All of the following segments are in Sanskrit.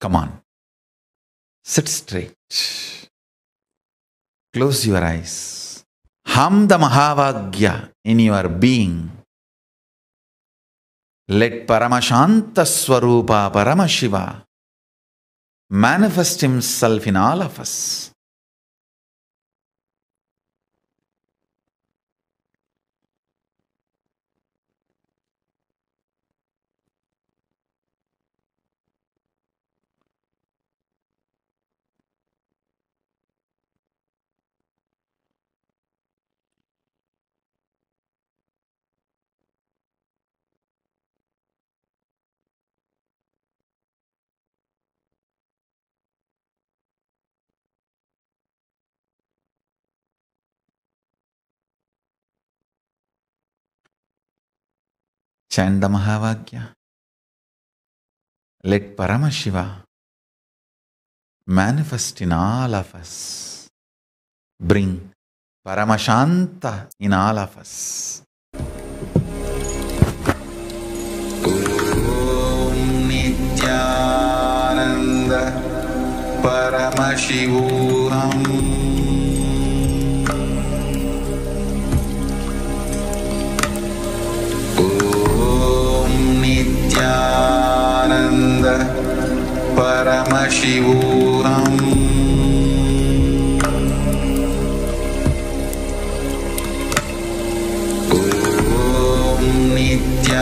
Come on. Sit straight. Close your eyes. Hum the Mahavagya in your being. Let Paramashanta Swarupa Paramashiva manifest himself in all of us. Let Paramashiva manifest in all of us. Bring Paramashanta in all of us. Om Nityananda Paramashivoham Nityanand परमशिवोऽहम्। ॐ नित्यानन्द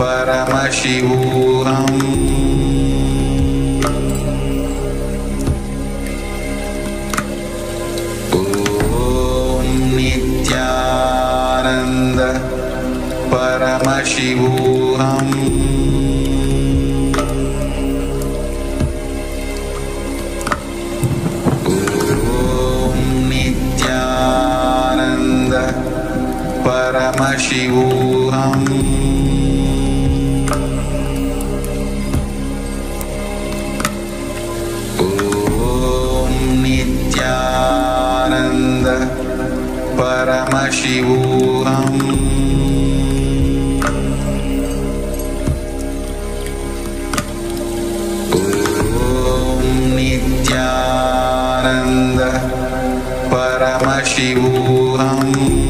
परमशिवोऽहम्। ॐ नित्यानन्द परमशिवोऽहम्। ॐ नित्यानन्द परमशिवोऽहम्। नित्यानन्द परमशिवोऽहम्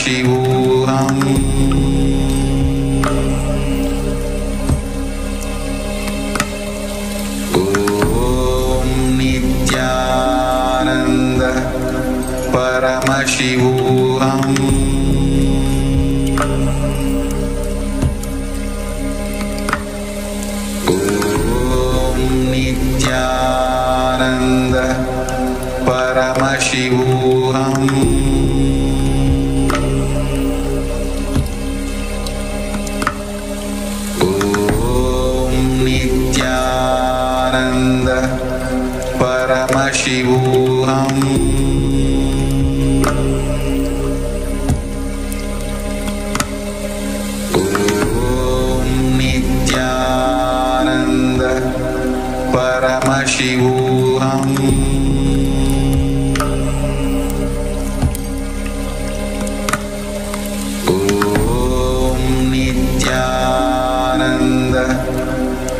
परमशिवोऽहम् ॐ नित्यानन्द परमशिवोऽहम् ॐ नित्यानन्द परमशिवोऽहम् शिवोऽहम्। ॐ नित्यानन्द परमशिवोऽहम्। ॐ नित्यानन्द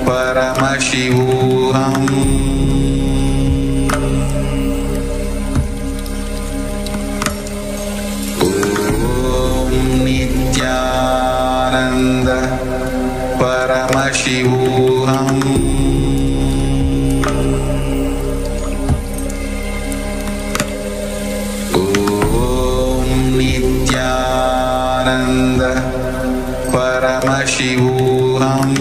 परम परमशिवोऽहम्। ॐ नित्यानन्द परमशिवोऽहम्।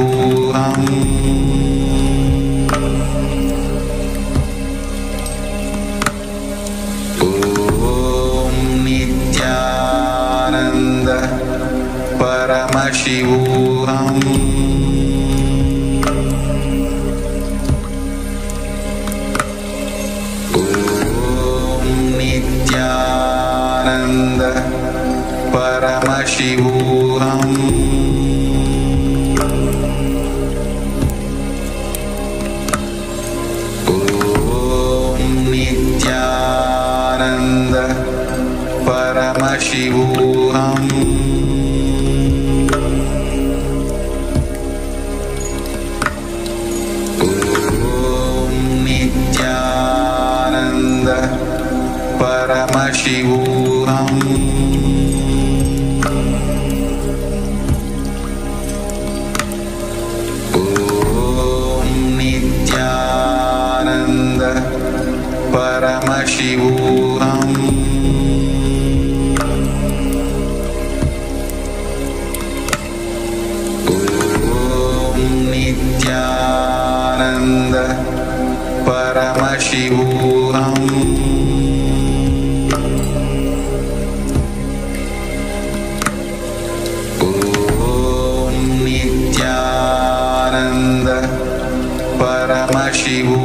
ॐ Hallelujah. शिवपुहं ॐ नित्यानन्द परम ॐ नित्यानन्द परमशिवो she will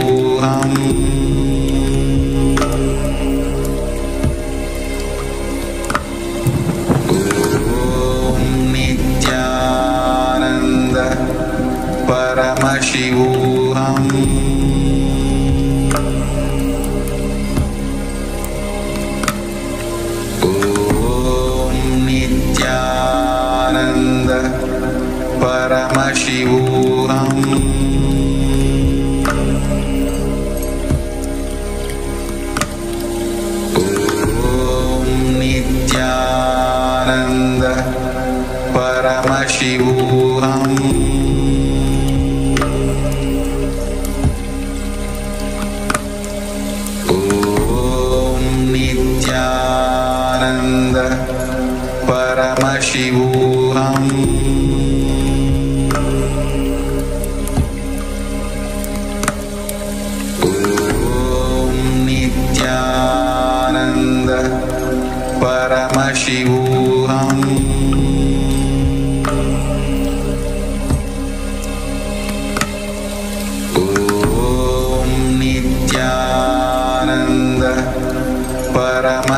परमशिवोऽहम् ॐ नित्यानन्द परमशिवोऽहम् ॐ नित्यानन्द परमशिवोऽहम्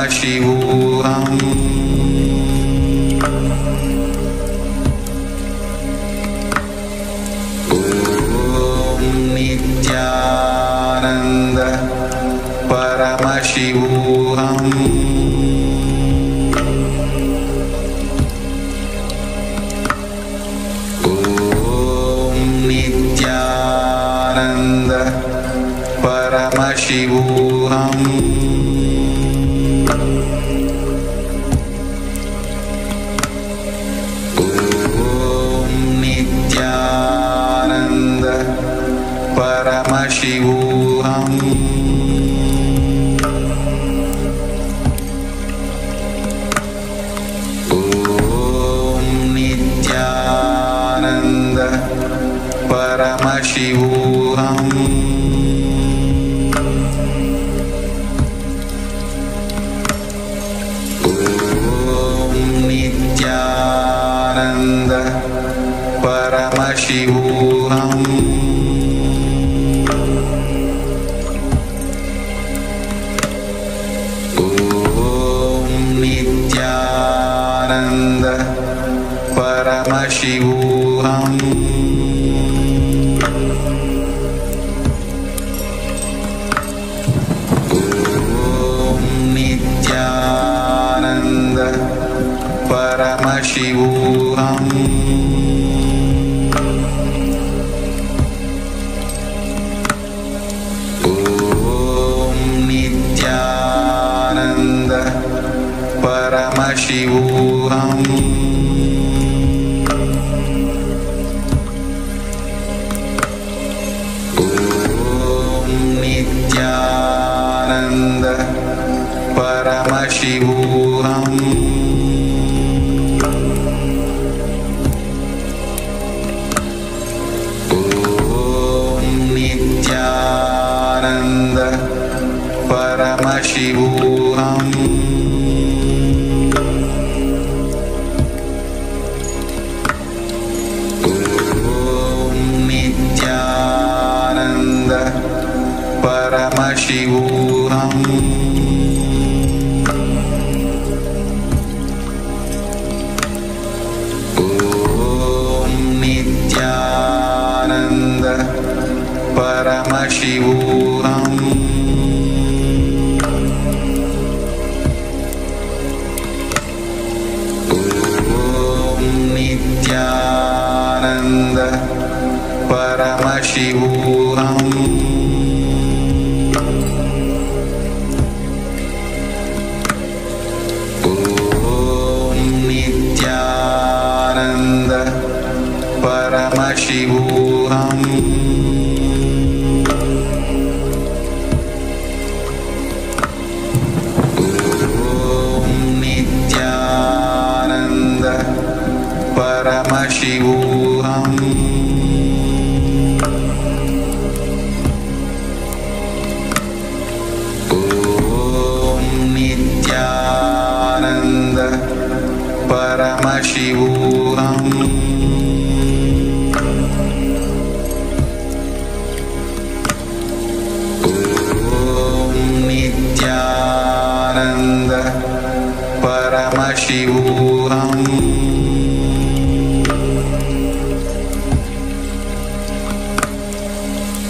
परमशिवोऽहम् ॐ नित्यानन्द परमशिवोऽहम् ॐ नित्यानन्द परमशिवोऽहम् िवोहं ॐ नित्यानन्द परमशिवोहम् ॐ नित्यानन्द परमशिव she will परमशिवोऽहम्। ॐ नित्यानन्द परमशिवोऽहम्। ॐ परमशिवोऽहम् िव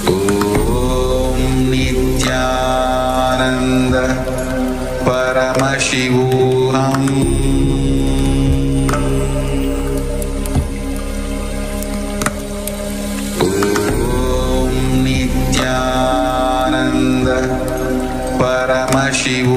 ॐ नित्या परमशिव ॐ नित्यानन्द परमशिवो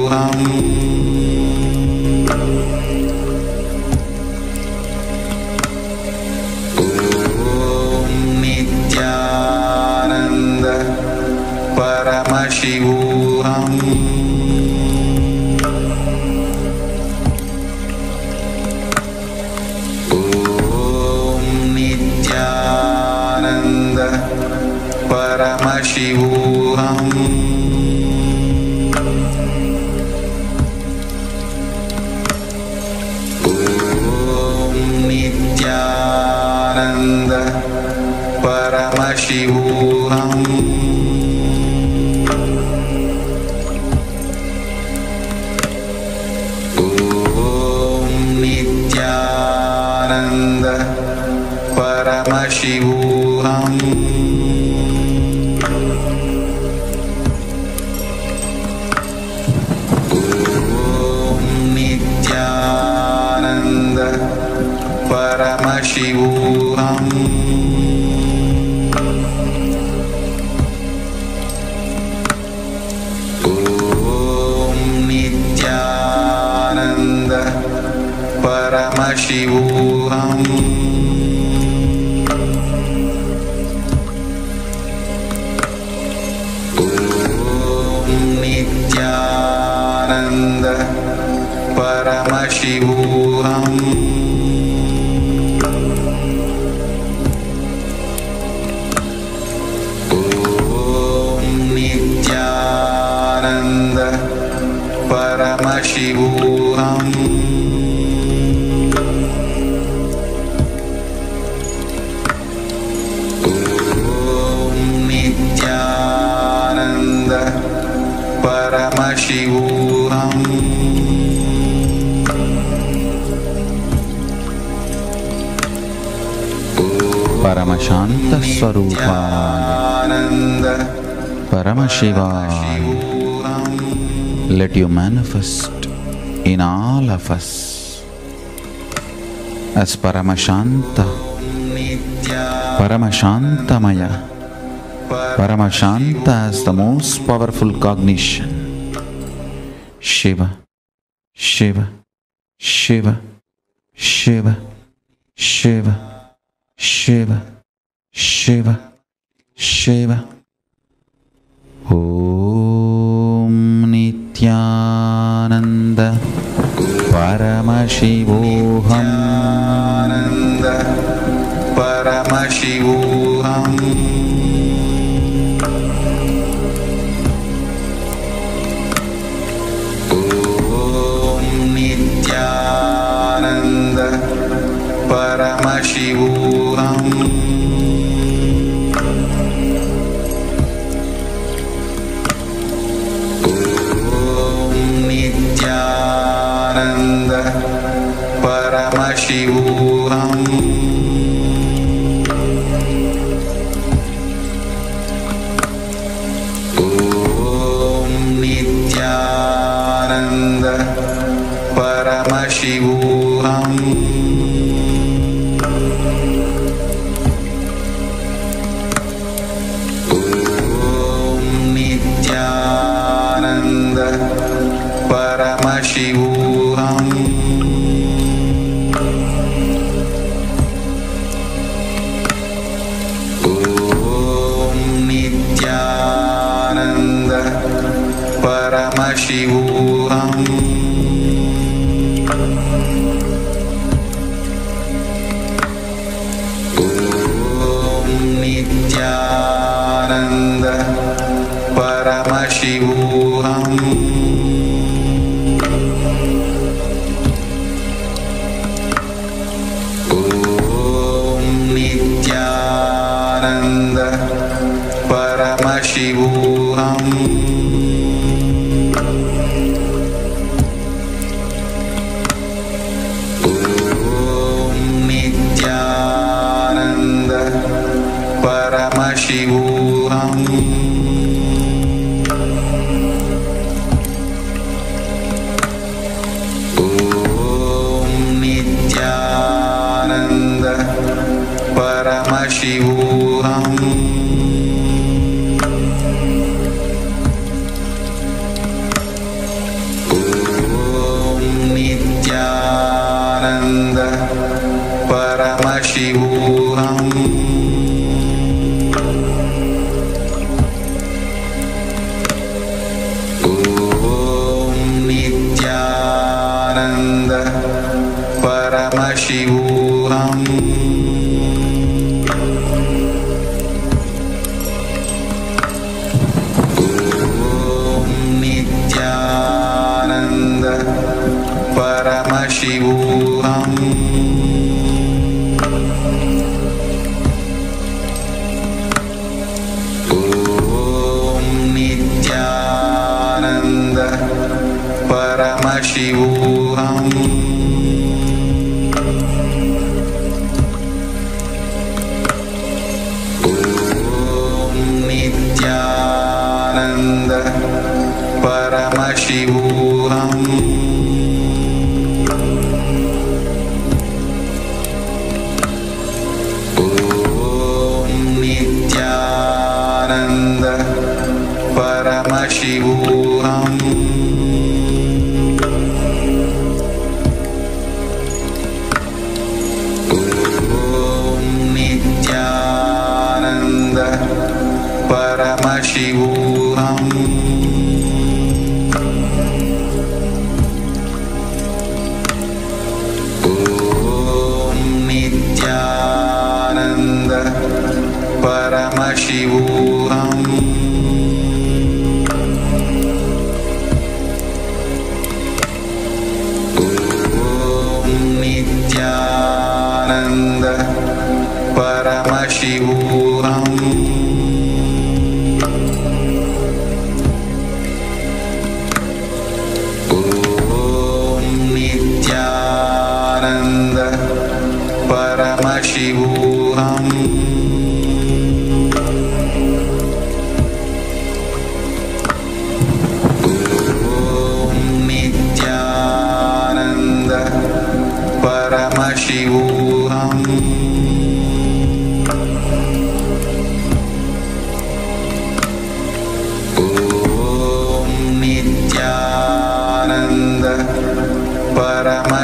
ॐ नित्यानन्द परमशिवोऽहम् ॐ नित्यानन्द परमशिवोऽहम् she will ॐ नित्यानन्द परमशिवोऽहम् परमशान्तस्वरूपानन्द Paramashiva let you manifest in all of us as Paramashanta, Paramashantamaya, Paramashanta as the most powerful cognition. Shiva, Shiva, Shiva, Shiva, Shiva, Shiva, Shiva, Shiva. ॐ नित्यानन्द। परमशिवोऽहम्। आनन्द परमशिवोऽहम्। ॐ नित्यानन्द परमशिवोऽहम् परमशिवोऽहम्। ॐ नित्यानन्द परमशिवोऽहम्। ॐ नित्यानन्द परमशिवोऽहम् परमशिवोऽहम् ॐ नित्यानन्द परमशिवोऽहम्। ॐ नित्यानन्द परमशिवोऽहम् she परमशिवोहं गुरु नित्या परमशिवोहं गुरु नित्या नित्यानन्द परमशिवोऽहम् ॐ नित्यानन्द परमशिवोऽहम् शिवोऽहम्। गुरु नित्यानन्द परमशिवो।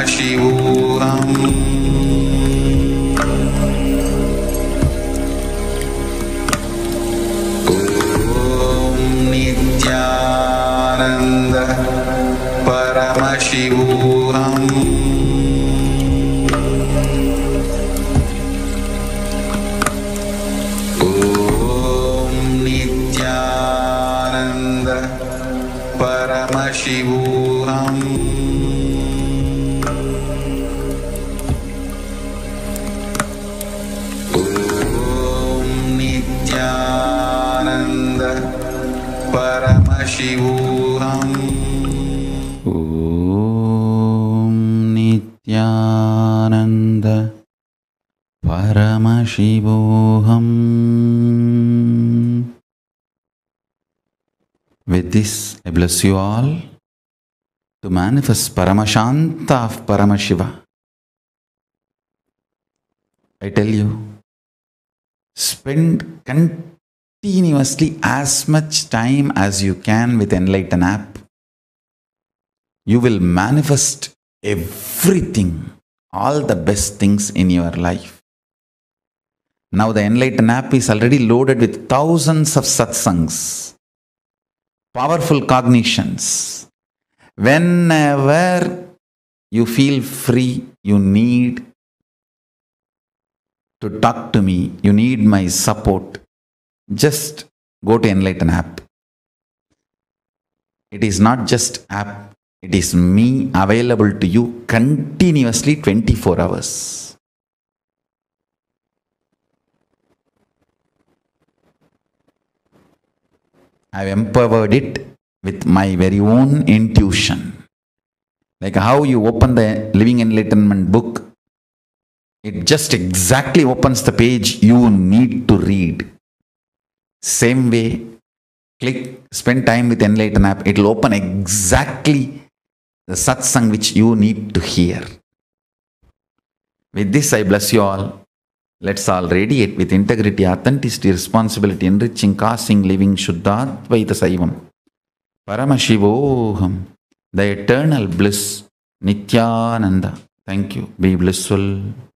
she will परमशिवोऽहम् ॐ नित्यानन्द परमशिवोऽहम् With this, I bless you all to manifest Paramashanta of Paramashiva. I tell you, spend continuously as much time as you can with Enlighten app. You will manifest everything, all the best things in your life. Now, the Enlighten app is already loaded with thousands of satsangs, powerful cognitions. Whenever you feel free, you need to talk to me, you need my support, just go to Enlighten app. It is not just app, it is me available to you continuously 24 hours. I've empowered it with my very own intuition. Like how you open the Living Enlightenment book, it just exactly opens the page you need to read. Same way, click, spend time with Enlighten app, it will open exactly the satsang which you need to hear. With this, I bless you all. Let's all radiate with integrity, authenticity, responsibility, enriching, causing, living Shuddhadvaita Saivam. Paramashivoham, the eternal bliss, Nityananda. Thank you. Be blissful.